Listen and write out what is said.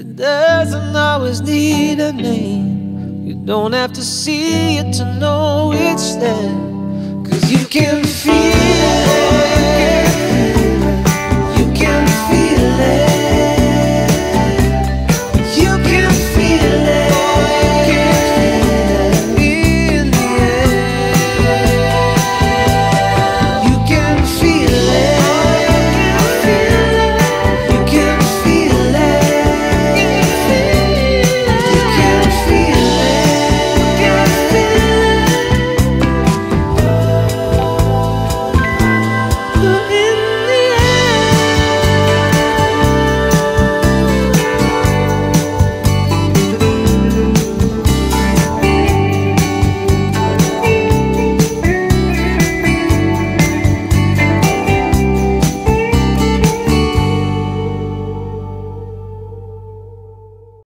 It doesn't always need a name. You don't have to see it to know it's there. Cause you can.